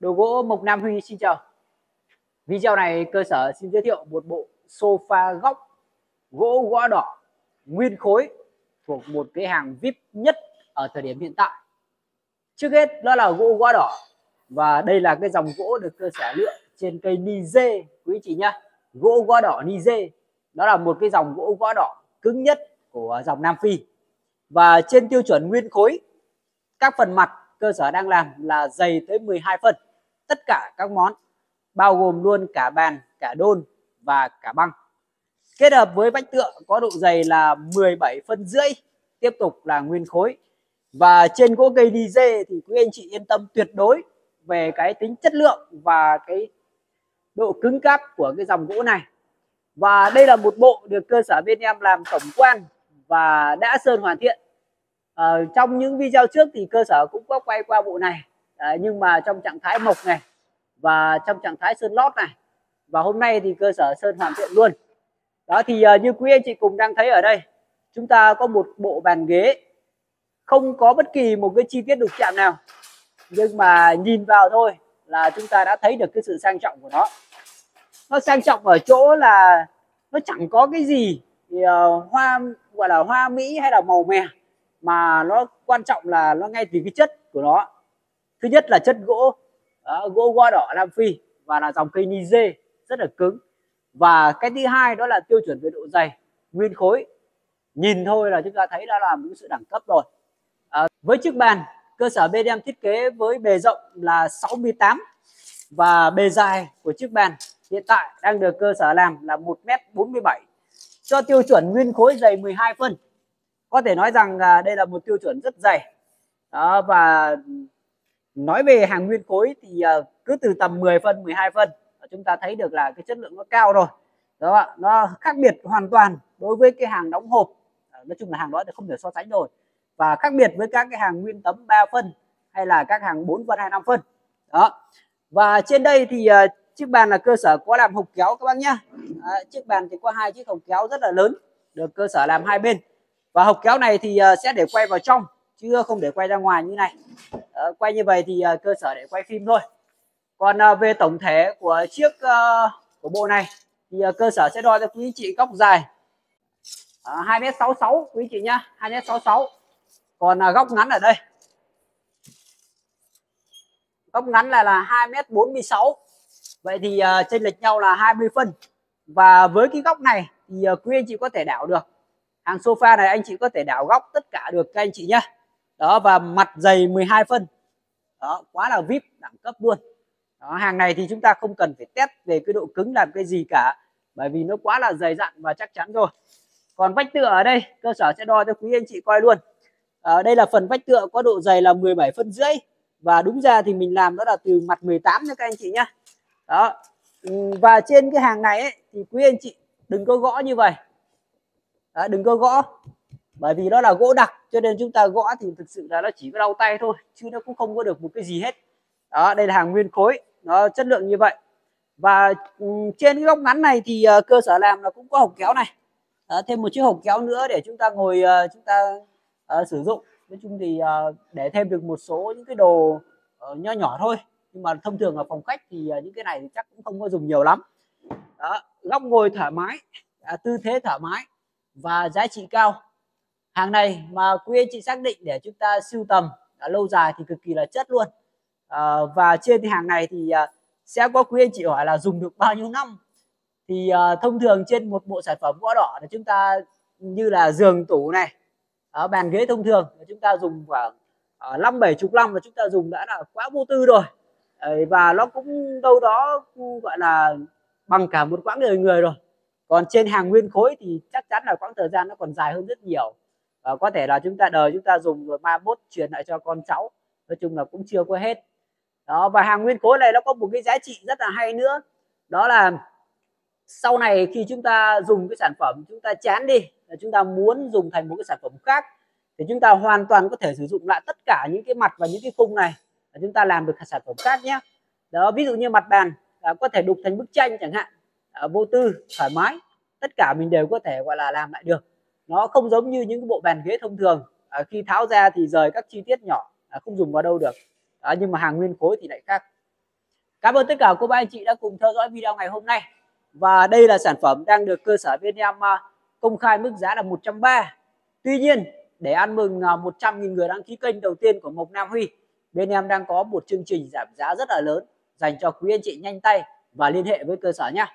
Đồ gỗ Mộc Nam Huy xin chào. Video này cơ sở xin giới thiệu một bộ sofa góc gỗ gõ đỏ nguyên khối thuộc một cái hàng VIP nhất ở thời điểm hiện tại. Trước hết, đó là gỗ gõ đỏ và đây là cái dòng gỗ được cơ sở lựa trên cây Nize quý chị nhá. Gỗ gõ đỏ Nize đó là một cái dòng gỗ gõ đỏ cứng nhất của dòng Nam Phi và trên tiêu chuẩn nguyên khối, các phần mặt cơ sở đang làm là dày tới 12 phân tất cả các món bao gồm luôn cả bàn cả đôn và cả băng. Kết hợp với vách tựa có độ dày là 17 phân rưỡi tiếp tục là nguyên khối. Và trên gỗ cây đi dê thì quý anh chị yên tâm tuyệt đối về cái tính chất lượng và cái độ cứng cáp của cái dòng gỗ này. Và đây là một bộ được cơ sở bên em làm tổng quan và đã sơn hoàn thiện. Ờ, trong những video trước thì cơ sở cũng có quay qua bộ này. Đấy, nhưng mà trong trạng thái mộc này và trong trạng thái sơn lót này và hôm nay thì cơ sở sơn hoàn thiện luôn. Đó thì uh, như quý anh chị cùng đang thấy ở đây chúng ta có một bộ bàn ghế không có bất kỳ một cái chi tiết đục chạm nào nhưng mà nhìn vào thôi là chúng ta đã thấy được cái sự sang trọng của nó. Nó sang trọng ở chỗ là nó chẳng có cái gì thì, uh, hoa gọi là hoa mỹ hay là màu mè mà nó quan trọng là nó ngay từ cái chất của nó thứ nhất là chất gỗ. Uh, gỗ gua đỏ Nam Phi và là dòng cây Nize rất là cứng. Và cái thứ hai đó là tiêu chuẩn về độ dày nguyên khối. Nhìn thôi là chúng ta thấy đã là một sự đẳng cấp rồi. À, với chiếc bàn cơ sở bên em thiết kế với bề rộng là 68 và bề dài của chiếc bàn hiện tại đang được cơ sở làm là 1m47 cho tiêu chuẩn nguyên khối dày 12 phân có thể nói rằng đây là một tiêu chuẩn rất dày. Đó, và nói về hàng nguyên khối thì ờ, cứ từ tầm 10 phân 12 phân chúng ta thấy được là cái chất lượng nó cao rồi. Đó nó khác biệt hoàn toàn đối với cái hàng đóng hộp. Ờ, nói chung là hàng đó thì không thể so sánh rồi. Và khác biệt với các cái hàng nguyên tấm 3 phân hay là các hàng 4 phân hay 5 phân. Đó. Và trên đây thì uh, chiếc bàn là cơ sở có làm hộp kéo các bác nhá. À, chiếc bàn thì có hai chiếc hộp kéo rất là lớn được cơ sở làm hai bên. Và hộp kéo này thì uh, sẽ để quay vào trong chứ không để quay ra ngoài như này uh, quay như vậy thì uh, cơ sở để quay phim thôi. Còn uh, về tổng thể của chiếc uh, của bộ này thì uh, cơ sở sẽ đo cho quý chị góc dài. Hai mét sáu sáu quý chị nhá hai mét sáu sáu. Còn uh, góc ngắn ở đây. Góc ngắn là là hai mét bốn mươi sáu. Vậy thì uh, chênh lệch nhau là 20 phân. Và với cái góc này thì uh, quý anh chị có thể đảo được. Hàng sofa này anh chị có thể đảo góc tất cả được các anh chị nhé đó và mặt dày 12 phân. Đó quá là vip đẳng cấp luôn. Đó, hàng này thì chúng ta không cần phải test về cái độ cứng làm cái gì cả bởi vì nó quá là dày dặn và chắc chắn rồi. Còn vách tựa ở đây cơ sở sẽ đo cho quý anh chị coi luôn. Ở đây là phần vách tựa có độ dày là 17 phân rưỡi. Và đúng ra thì mình làm đó là từ mặt 18 cho các anh chị nhá. đó ừ, và trên cái hàng này ấy, thì quý anh chị đừng có gõ như vậy. Đó, đừng có gõ bởi vì nó là gỗ đặc cho nên chúng ta gõ thì thực sự là nó chỉ có đau tay thôi chứ nó cũng không có được một cái gì hết. Đó đây là hàng nguyên khối nó chất lượng như vậy. Và trên cái góc ngắn này thì uh, cơ sở làm là cũng có hộp kéo này. Đó, thêm một chiếc hộp kéo nữa để chúng ta ngồi uh, chúng ta uh, sử dụng. Nói chung thì uh, để thêm được một số những cái đồ uh, nho nhỏ thôi. Nhưng mà thông thường ở phòng khách thì uh, những cái này thì chắc cũng không có dùng nhiều lắm. Đó góc ngồi thoải mái uh, tư thế thoải mái và giá trị cao hàng này mà quý anh chị xác định để chúng ta sưu tầm à, lâu dài thì cực kỳ là chất luôn. À, và trên hàng này thì à, sẽ có quý anh chị hỏi là dùng được bao nhiêu năm? Thì à, thông thường trên một bộ sản phẩm gỗ đỏ là chúng ta như là giường tủ này ở bàn ghế thông thường chúng ta dùng khoảng à, năm bảy chục năm là chúng ta dùng đã là quá vô tư rồi. Và nó cũng đâu đó gọi là bằng cả một quãng đời người rồi. Còn trên hàng nguyên khối thì chắc chắn là quãng thời gian nó còn dài hơn rất nhiều và có thể là chúng ta đời chúng ta dùng rồi mai mốt truyền lại cho con cháu. Nói chung là cũng chưa có hết. Đó và hàng nguyên khối này nó có một cái giá trị rất là hay nữa. Đó là sau này khi chúng ta dùng cái sản phẩm chúng ta chán đi là chúng ta muốn dùng thành một cái sản phẩm khác thì chúng ta hoàn toàn có thể sử dụng lại tất cả những cái mặt và những cái khung này và chúng ta làm được sản phẩm khác nhé. Đó ví dụ như mặt bàn à, có thể đục thành bức tranh chẳng hạn. À, vô tư thoải mái tất cả mình đều có thể gọi là làm lại được nó không giống như những cái bộ bàn ghế thông thường à, khi tháo ra thì rời các chi tiết nhỏ à, không dùng vào đâu được à, nhưng mà hàng nguyên khối thì lại khác Cảm ơn tất cả cô bác anh chị đã cùng theo dõi video ngày hôm nay. Và đây là sản phẩm đang được cơ sở bên em à, công khai mức giá là 130. Tuy nhiên, để ăn mừng à, 100.000 người đăng ký kênh đầu tiên của Mộc Nam Huy, bên em đang có một chương trình giảm giá rất là lớn dành cho quý anh chị nhanh tay và liên hệ với cơ sở nhé.